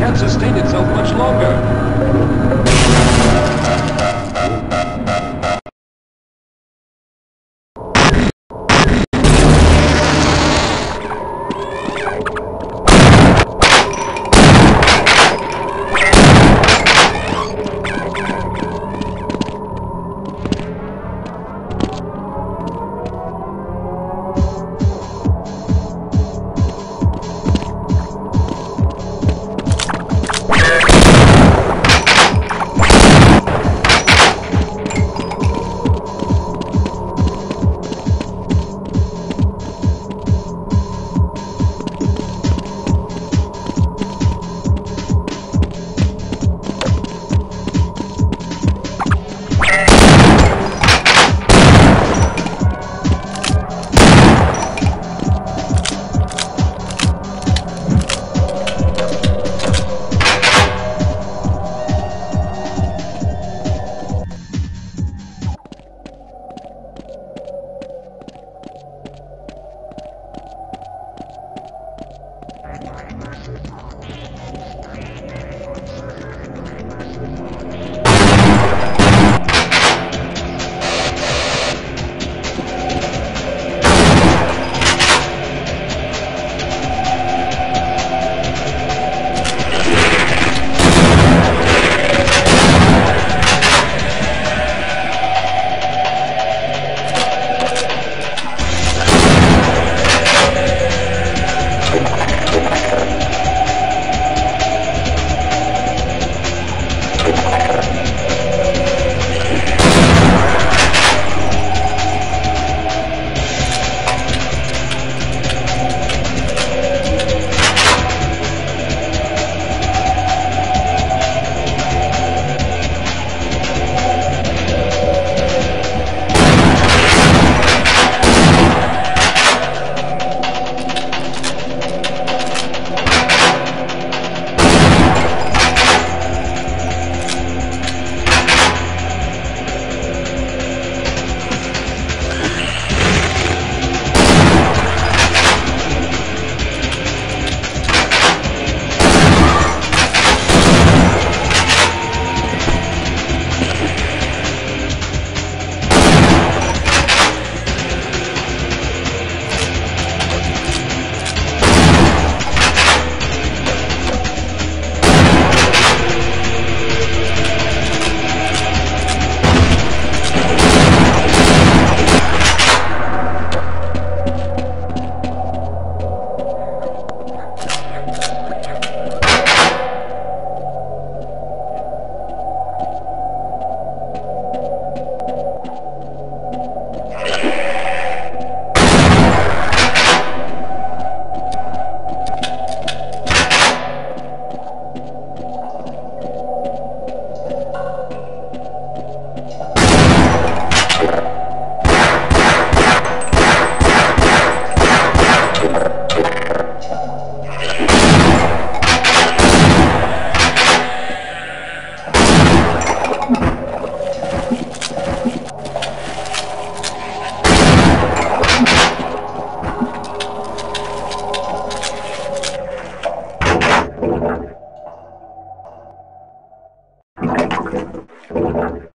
can't sustain itself much longer. all'epoca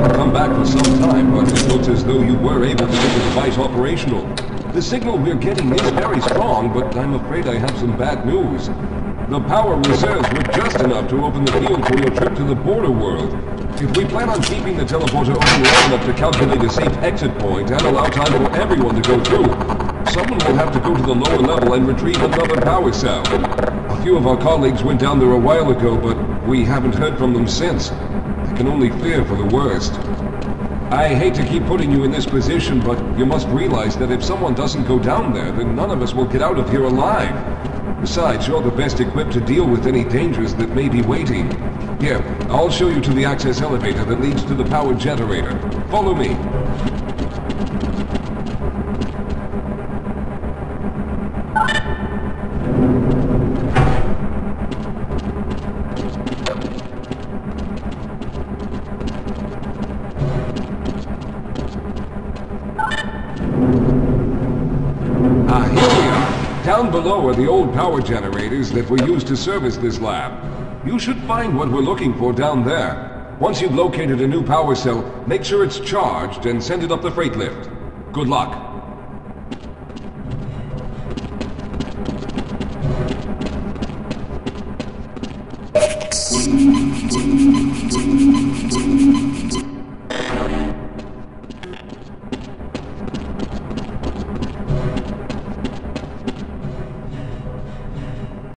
didn't come back for some time, but it looks as though you were able to get the device operational. The signal we're getting is very strong, but I'm afraid I have some bad news. The power reserves were just enough to open the field for your trip to the border world. If we plan on keeping the teleporter open long enough to calculate a safe exit point and allow time for everyone to go through, someone will have to go to the lower level and retrieve another power cell. A few of our colleagues went down there a while ago, but we haven't heard from them since. Can only fear for the worst. I hate to keep putting you in this position, but you must realize that if someone doesn't go down there, then none of us will get out of here alive. Besides, you're the best equipped to deal with any dangers that may be waiting. Here, I'll show you to the access elevator that leads to the power generator. Follow me. Down below are the old power generators that were used to service this lab. You should find what we're looking for down there. Once you've located a new power cell, make sure it's charged and send it up the freight lift. Good luck.